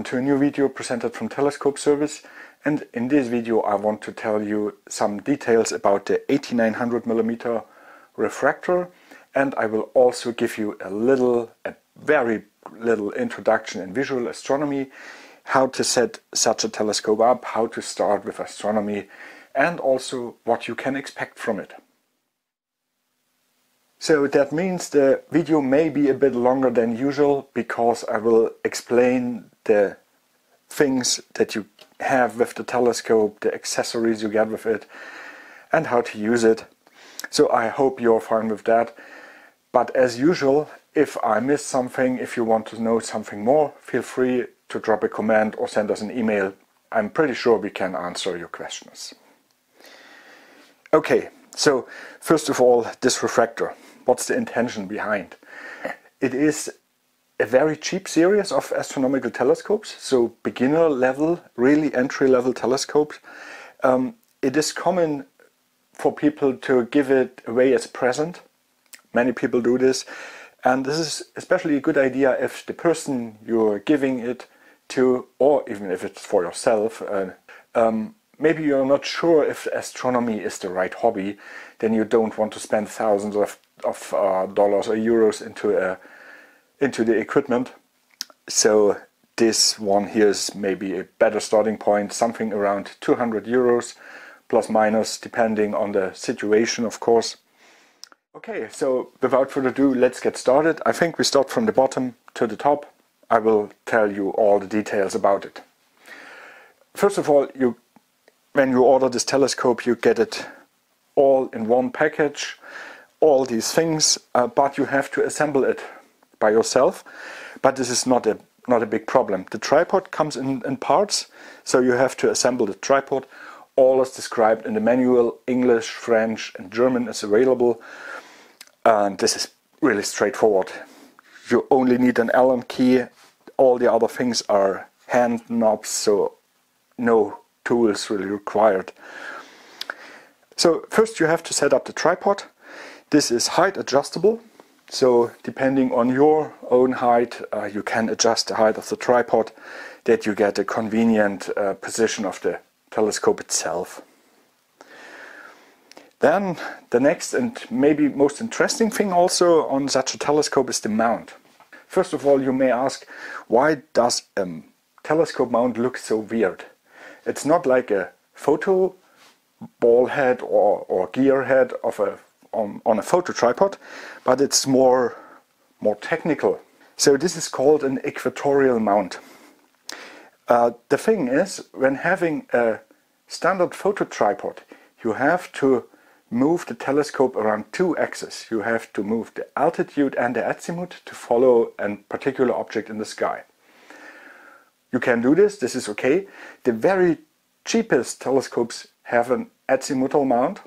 Welcome to a new video presented from Teleskop Service and in this video I want to tell you some details about the 80/900mm refractor and I will also give you a little, a very little introduction in visual astronomy, how to set such a telescope up, how to start with astronomy and also what you can expect from it. So that means the video may be a bit longer than usual because I will explain the things that you have with the telescope, the accessories you get with it and how to use it. So I hope you're fine with that. But as usual, if I miss something, if you want to know something more, feel free to drop a comment or send us an email. I'm pretty sure we can answer your questions. Okay, so first of all, this refractor what's the intention behind? It is a very cheap series of astronomical telescopes, so beginner level, really entry level telescopes. Um, it is common for people to give it away as a present. Many people do this. And this is especially a good idea if the person you're giving it to, or even if it's for yourself, uh, um, maybe you're not sure if astronomy is the right hobby, then you don't want to spend thousands of of uh, dollars or euros into a, into the equipment. So this one here is maybe a better starting point, something around 200 euros plus minus depending on the situation of course. Okay, so without further ado, let's get started. I think we start from the bottom to the top. I will tell you all the details about it. First of all, you when you order this telescope, you get it all in one package all these things, uh, but you have to assemble it by yourself. But this is not a not a big problem. The tripod comes in, in parts, so you have to assemble the tripod. All is described in the manual. English, French, and German is available, and this is really straightforward. You only need an Allen key. All the other things are hand knobs, so no tools really required. So first you have to set up the tripod. This is height adjustable, so depending on your own height, uh, you can adjust the height of the tripod that you get a convenient uh, position of the telescope itself. Then the next and maybe most interesting thing also on such a telescope is the mount. First of all, you may ask, why does a telescope mount look so weird? It's not like a photo ball head or, or gear head of a on, on a photo tripod, but it's more, more technical. So this is called an equatorial mount. Uh, the thing is, when having a standard photo tripod, you have to move the telescope around two axes. You have to move the altitude and the azimuth to follow a particular object in the sky. You can do this, this is okay. The very cheapest telescopes have an azimuthal mount,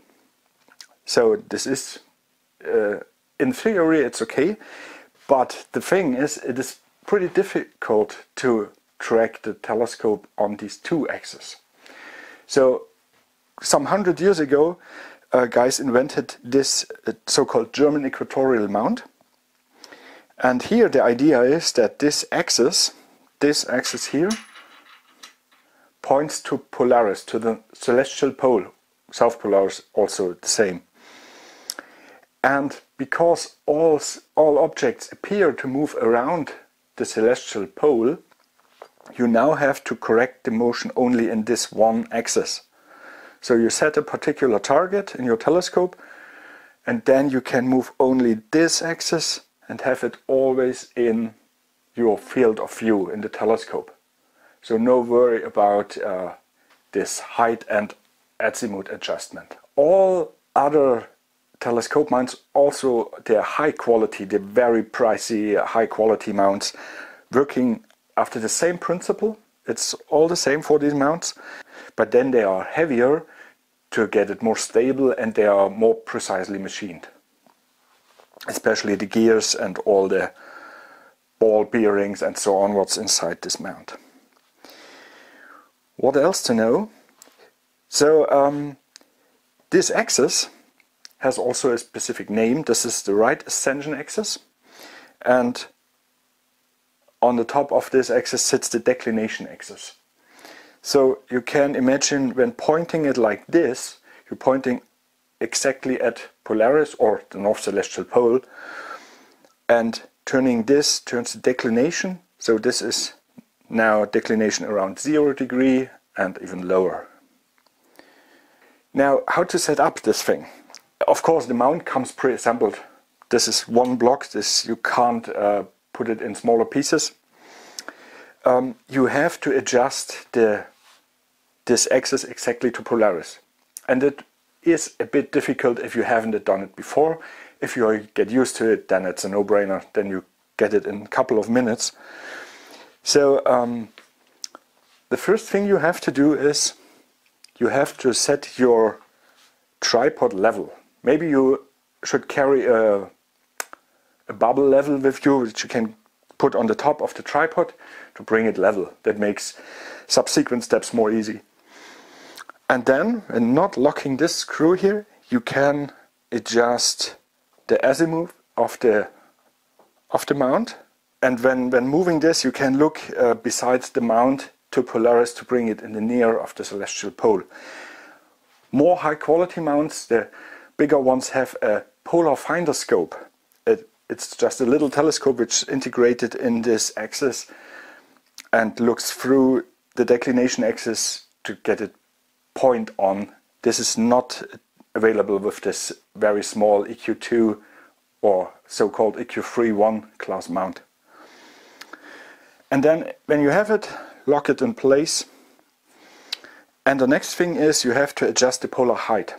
so this is, uh, in theory, it's okay. But the thing is, it is pretty difficult to track the telescope on these two axes. So some hundred years ago, uh, guys invented this uh, so-called German equatorial mount. And here the idea is that this axis, this axis here, points to Polaris, to the celestial pole. South Polar is also the same. And because all, all objects appear to move around the celestial pole, you now have to correct the motion only in this one axis. So you set a particular target in your telescope and then you can move only this axis and have it always in your field of view in the telescope. So no worry about uh, this height and azimuth adjustment. All other telescope mounts also they're high quality, they're very pricey, high quality mounts working after the same principle. It's all the same for these mounts, but then they are heavier to get it more stable and they are more precisely machined. Especially the gears and all the ball bearings and so on what's inside this mount. What else to know? So um, this axis has also a specific name. This is the right ascension axis. And on the top of this axis sits the declination axis. So you can imagine when pointing it like this, you're pointing exactly at Polaris or the North Celestial Pole and turning this turns the declination. So this is now declination around zero degree and even lower. Now how to set up this thing? Of course the mount comes pre-assembled. This is one block, this you can't uh, put it in smaller pieces. Um, you have to adjust the this axis exactly to Polaris. And it is a bit difficult if you haven't done it before. If you get used to it, then it's a no-brainer. Then you get it in a couple of minutes. So um, the first thing you have to do is you have to set your tripod level. Maybe you should carry a, a bubble level with you, which you can put on the top of the tripod to bring it level. That makes subsequent steps more easy. And then, when not locking this screw here, you can adjust the azimuth of the of the mount. And when, when moving this, you can look uh, besides the mount to Polaris to bring it in the near of the celestial pole. More high quality mounts, the bigger ones have a polar finder scope. It, it's just a little telescope which is integrated in this axis and looks through the declination axis to get it point on. This is not available with this very small EQ2 or so-called EQ3-1 class mount. And then when you have it, lock it in place. And the next thing is you have to adjust the polar height.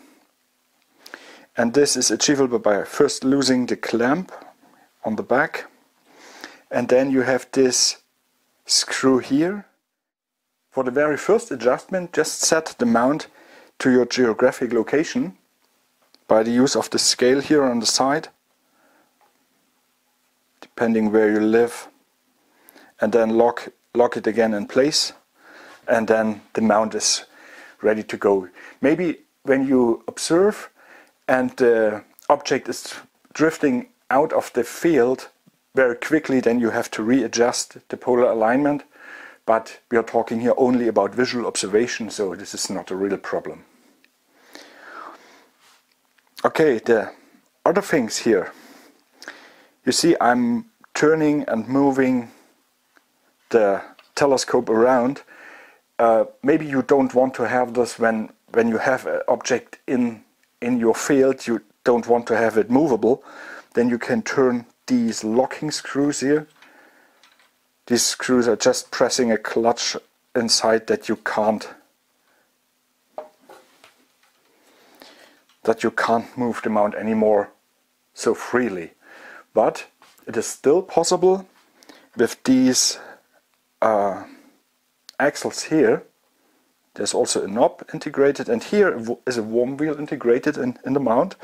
And this is achievable by first losing the clamp on the back. And then you have this screw here. For the very first adjustment, just set the mount to your geographic location by the use of the scale here on the side, depending where you live, and then lock, lock it again in place, and then the mount is ready to go. Maybe when you observe and the object is drifting out of the field very quickly, then you have to readjust the polar alignment. But we are talking here only about visual observation, so this is not a real problem. Okay, the other things here. You see I'm turning and moving the telescope around. Uh, maybe you don't want to have this when, when you have an object in, in your field, you don't want to have it movable. Then you can turn these locking screws here. These screws are just pressing a clutch inside that you can't that you can't move the mount anymore so freely. But it is still possible with these uh, axles here. There's also a knob integrated and here is a worm wheel integrated in, in the mount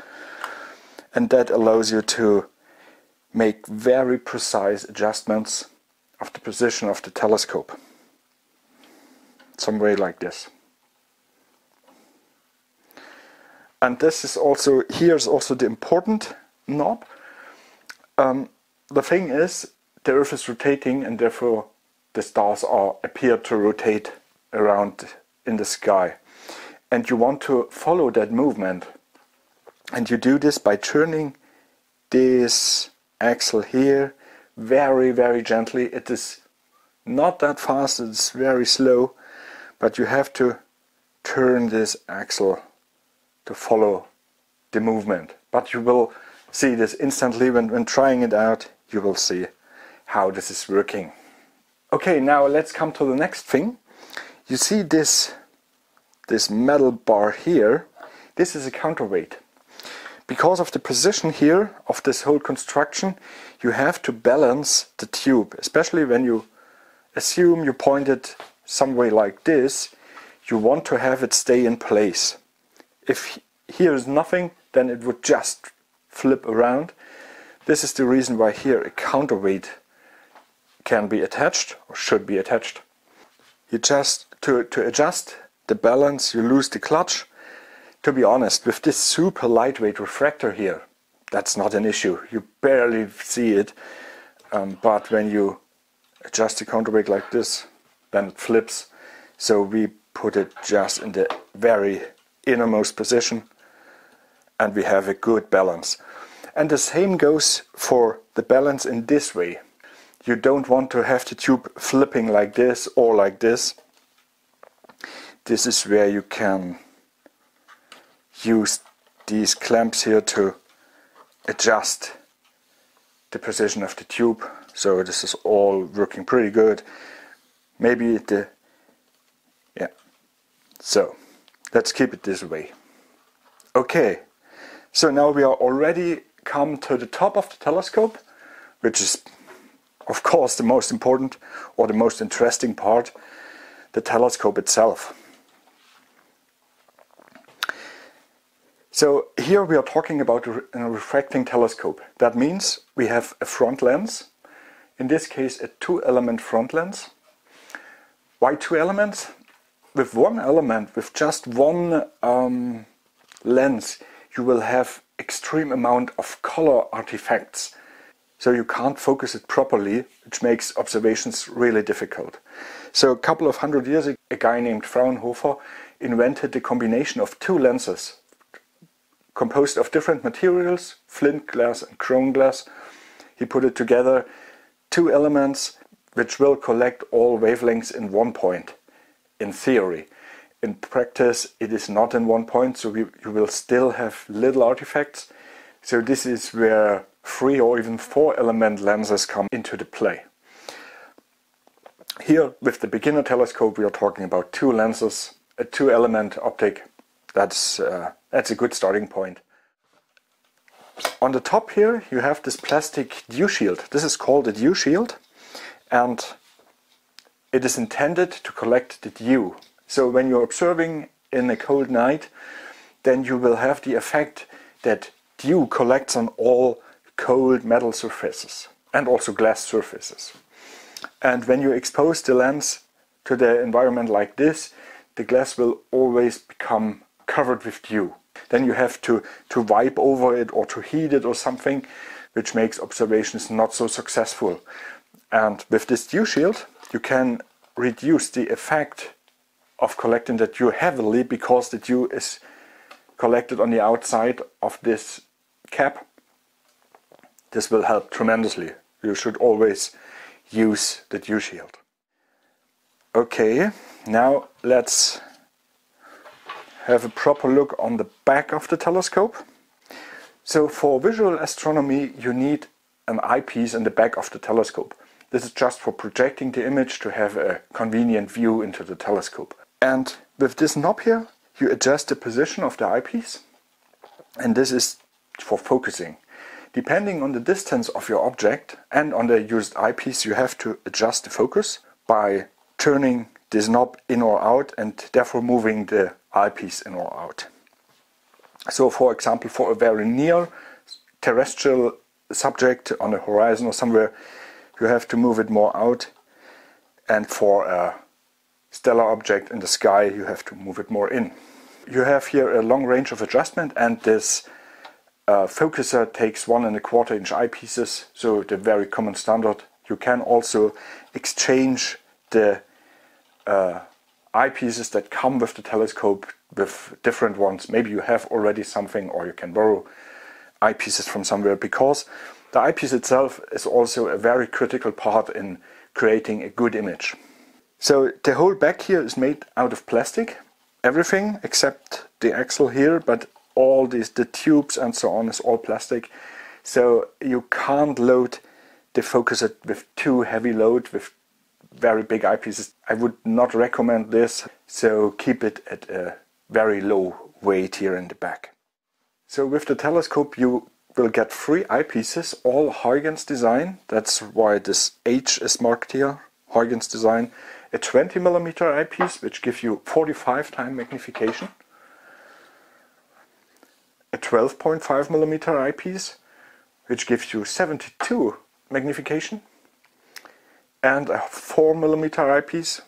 and that allows you to make very precise adjustments of the position of the telescope. Some way like this. And this is also, here's also the important knob. Um, the thing is, the Earth is rotating and therefore the stars are appear to rotate around in the sky. And you want to follow that movement. And you do this by turning this axle here very very gently. It is not that fast it's very slow but you have to turn this axle to follow the movement. But you will see this instantly. When, when trying it out you will see how this is working. Okay now let's come to the next thing. You see this this metal bar here this is a counterweight because of the position here of this whole construction, you have to balance the tube, especially when you assume you point it some way like this, you want to have it stay in place. If here is nothing, then it would just flip around. This is the reason why here a counterweight can be attached or should be attached. You just, to, to adjust the balance, you lose the clutch to be honest, with this super lightweight refractor here, that's not an issue. You barely see it. Um, but when you adjust the counterweight like this, then it flips. So we put it just in the very innermost position and we have a good balance. And the same goes for the balance in this way. You don't want to have the tube flipping like this or like this. This is where you can use these clamps here to adjust the position of the tube. So this is all working pretty good. Maybe the yeah. So let's keep it this way. Okay. So now we are already come to the top of the telescope which is of course the most important or the most interesting part the telescope itself So here we are talking about a refracting telescope. That means we have a front lens, in this case a two element front lens. Why two elements? With one element, with just one um, lens, you will have extreme amount of color artifacts. So you can't focus it properly, which makes observations really difficult. So a couple of hundred years ago, a guy named Fraunhofer invented the combination of two lenses composed of different materials, flint glass and crown glass. He put it together, two elements which will collect all wavelengths in one point, in theory. In practice it is not in one point, so we, you will still have little artifacts. So this is where three or even four element lenses come into the play. Here with the beginner telescope we are talking about two lenses, a two element optic. That's uh, that's a good starting point. On the top here you have this plastic dew shield. This is called a dew shield and it is intended to collect the dew. So when you're observing in a cold night then you will have the effect that dew collects on all cold metal surfaces and also glass surfaces. And when you expose the lens to the environment like this, the glass will always become covered with dew then you have to, to wipe over it or to heat it or something, which makes observations not so successful. And with this dew shield, you can reduce the effect of collecting the dew heavily because the dew is collected on the outside of this cap. This will help tremendously. You should always use the dew shield. Okay, now let's have a proper look on the back of the telescope. So for visual astronomy you need an eyepiece in the back of the telescope. This is just for projecting the image to have a convenient view into the telescope. And with this knob here you adjust the position of the eyepiece and this is for focusing. Depending on the distance of your object and on the used eyepiece you have to adjust the focus by turning this knob in or out and therefore moving the eyepiece in or out. So for example for a very near terrestrial subject on the horizon or somewhere you have to move it more out and for a stellar object in the sky you have to move it more in. You have here a long range of adjustment and this uh, focuser takes one and a quarter inch eyepieces so the very common standard. You can also exchange the uh, eyepieces that come with the telescope with different ones. Maybe you have already something or you can borrow eyepieces from somewhere because the eyepiece itself is also a very critical part in creating a good image. So the whole back here is made out of plastic. Everything except the axle here, but all these the tubes and so on is all plastic. So you can't load the focuser with too heavy load with very big eyepieces. I would not recommend this, so keep it at a very low weight here in the back. So with the telescope you will get three eyepieces, all Huygens design. That's why this H is marked here, Huygens design. A 20 millimeter eyepiece, which gives you 45 time magnification. A 12.5 millimeter eyepiece, which gives you 72 magnification and a 4mm eyepiece,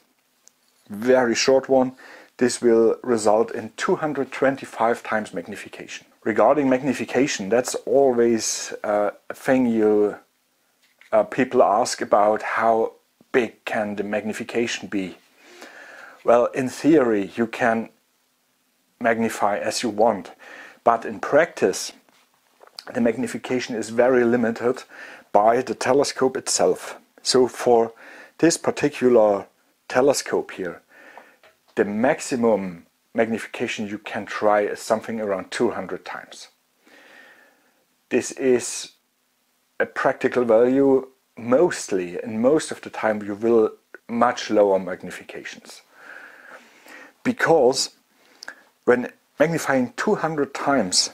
very short one. This will result in 225 times magnification. Regarding magnification, that's always uh, a thing you uh, people ask about how big can the magnification be? Well, in theory, you can magnify as you want, but in practice, the magnification is very limited by the telescope itself. So for this particular telescope here, the maximum magnification you can try is something around 200 times. This is a practical value mostly and most of the time you will much lower magnifications because when magnifying 200 times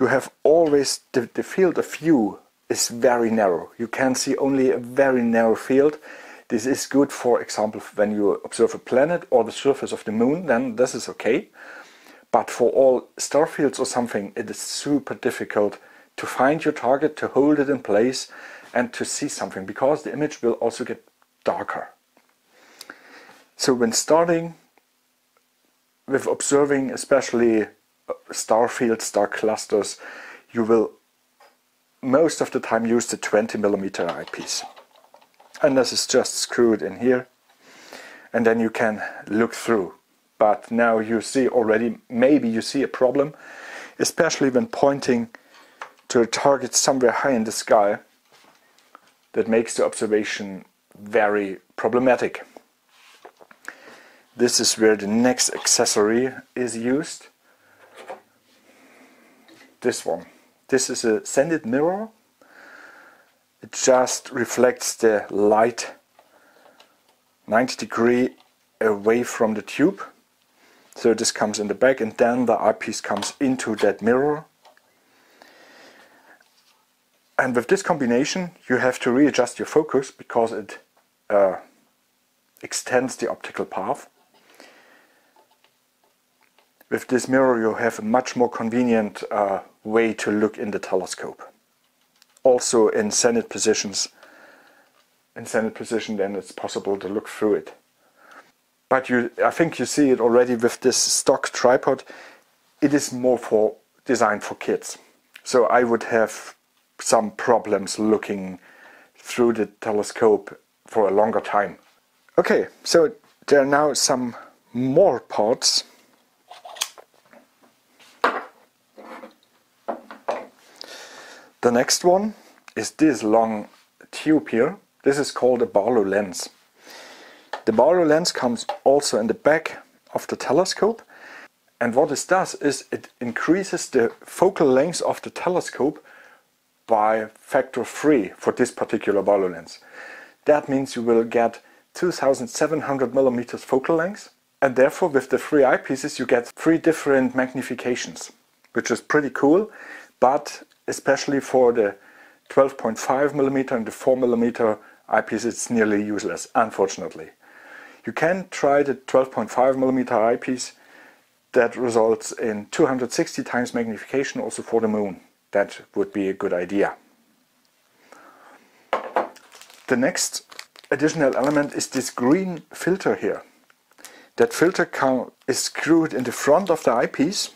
you have always the, the field of view is very narrow. You can see only a very narrow field. This is good for example when you observe a planet or the surface of the moon then this is okay. But for all star fields or something it is super difficult to find your target to hold it in place and to see something because the image will also get darker. So when starting with observing especially uh, star fields, star clusters, you will most of the time use the 20 millimeter eyepiece. And this is just screwed in here and then you can look through. But now you see already, maybe you see a problem, especially when pointing to a target somewhere high in the sky that makes the observation very problematic. This is where the next accessory is used. This one. This is a Zenit mirror. It just reflects the light 90 degree away from the tube. So this comes in the back and then the eyepiece comes into that mirror. And with this combination you have to readjust your focus because it uh, extends the optical path. With this mirror you have a much more convenient uh, way to look in the telescope. Also in zenith positions, in zenith position then it's possible to look through it. But you, I think you see it already with this stock tripod. It is more for designed for kids. So I would have some problems looking through the telescope for a longer time. Okay, so there are now some more parts The next one is this long tube here. This is called a Barlow lens. The Barlow lens comes also in the back of the telescope and what this does is it increases the focal length of the telescope by factor 3 for this particular Barlow lens. That means you will get 2700 millimeters focal length and therefore with the three eyepieces you get three different magnifications which is pretty cool but especially for the 12.5 millimeter and the 4 millimeter eyepiece it's nearly useless unfortunately. You can try the 12.5 millimeter eyepiece that results in 260 times magnification also for the moon. That would be a good idea. The next additional element is this green filter here. That filter is screwed in the front of the eyepiece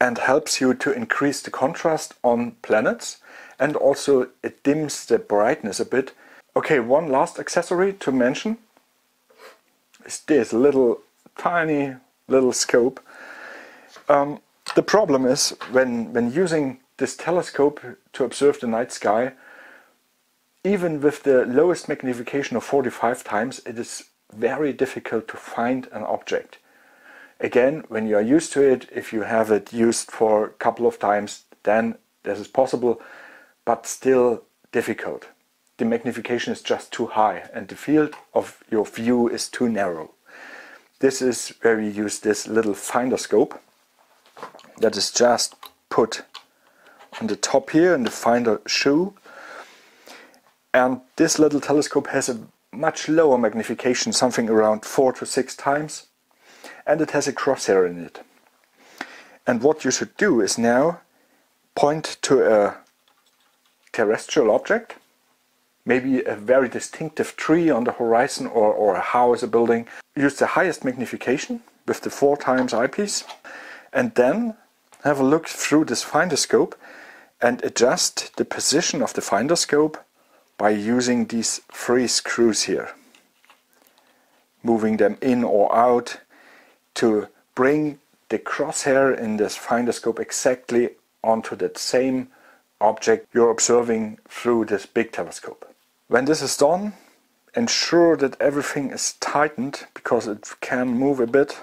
and helps you to increase the contrast on planets and also it dims the brightness a bit. Okay, one last accessory to mention is this little tiny little scope. Um, the problem is when, when using this telescope to observe the night sky, even with the lowest magnification of 45 times, it is very difficult to find an object. Again, when you are used to it, if you have it used for a couple of times, then this is possible, but still difficult. The magnification is just too high and the field of your view is too narrow. This is where we use this little finder scope that is just put on the top here in the finder shoe. And this little telescope has a much lower magnification, something around four to six times and it has a crosshair in it. And what you should do is now point to a terrestrial object, maybe a very distinctive tree on the horizon or, or a house, a building. Use the highest magnification with the four times eyepiece and then have a look through this finder scope and adjust the position of the finder scope by using these three screws here. moving them in or out to bring the crosshair in this finder scope exactly onto that same object you're observing through this big telescope. When this is done, ensure that everything is tightened because it can move a bit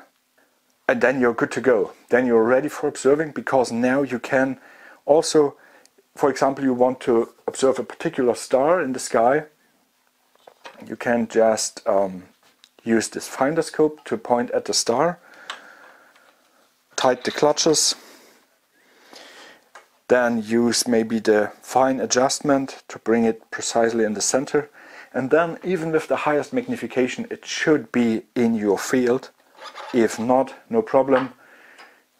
and then you're good to go. Then you're ready for observing because now you can also, for example, you want to observe a particular star in the sky, you can just um, use this finder scope to point at the star, tight the clutches, then use maybe the fine adjustment to bring it precisely in the center. And then even with the highest magnification it should be in your field. If not no problem.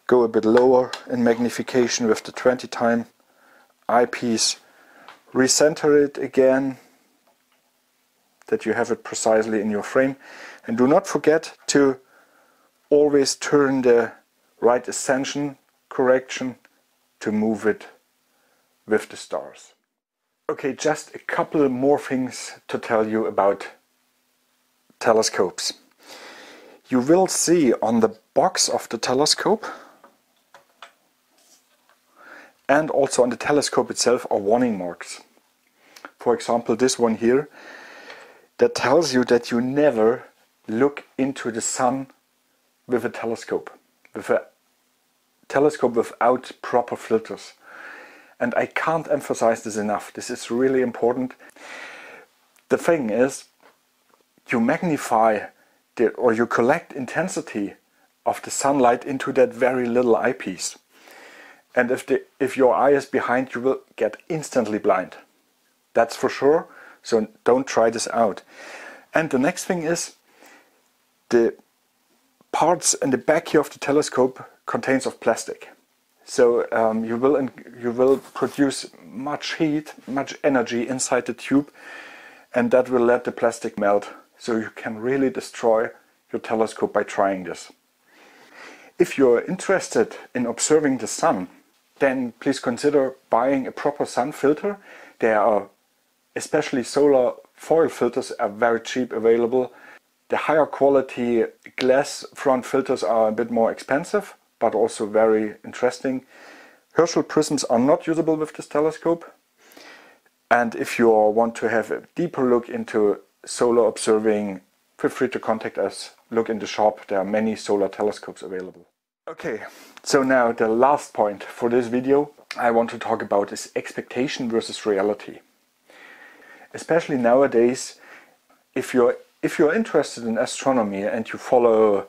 Go a bit lower in magnification with the 20 time eyepiece. Recenter it again that you have it precisely in your frame. And do not forget to always turn the right ascension correction to move it with the stars. Okay, just a couple more things to tell you about telescopes. You will see on the box of the telescope and also on the telescope itself are warning marks. For example, this one here that tells you that you never look into the sun with a telescope, with a telescope without proper filters. And I can't emphasize this enough. This is really important. The thing is, you magnify the, or you collect intensity of the sunlight into that very little eyepiece. And if, the, if your eye is behind, you will get instantly blind. That's for sure. So don't try this out. And the next thing is the parts in the back here of the telescope contains of plastic. So um, you will you will produce much heat, much energy inside the tube, and that will let the plastic melt. So you can really destroy your telescope by trying this. If you're interested in observing the sun, then please consider buying a proper sun filter. There are especially solar foil filters are very cheap available. The higher quality glass front filters are a bit more expensive, but also very interesting. Herschel prisms are not usable with this telescope. And if you want to have a deeper look into solar observing, feel free to contact us. Look in the shop, there are many solar telescopes available. Okay, so now the last point for this video I want to talk about is expectation versus reality. Especially nowadays, if you're if you're interested in astronomy and you follow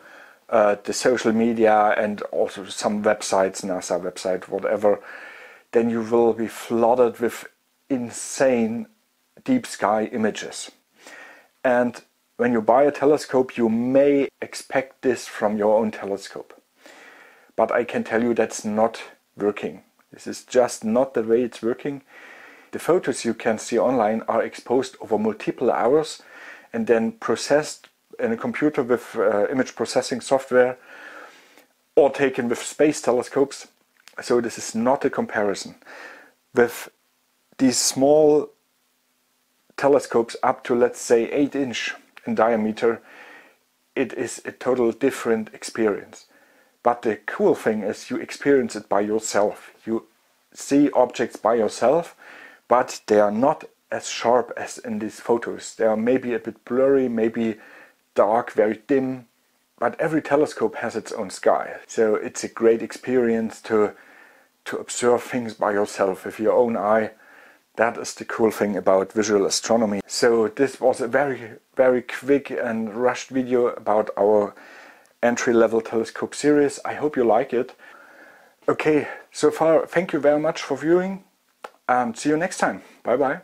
uh, the social media and also some websites, NASA website, whatever, then you will be flooded with insane deep sky images. And when you buy a telescope, you may expect this from your own telescope. But I can tell you that's not working. This is just not the way it's working. The photos you can see online are exposed over multiple hours and then processed in a computer with uh, image processing software or taken with space telescopes. So this is not a comparison. With these small telescopes up to let's say 8 inch in diameter, it is a total different experience. But the cool thing is you experience it by yourself. You see objects by yourself, but they are not as sharp as in these photos. They are maybe a bit blurry, maybe dark, very dim, but every telescope has its own sky. So it's a great experience to to observe things by yourself with your own eye. That is the cool thing about visual astronomy. So this was a very, very quick and rushed video about our entry-level telescope series. I hope you like it. Okay, so far, thank you very much for viewing and see you next time. Bye bye.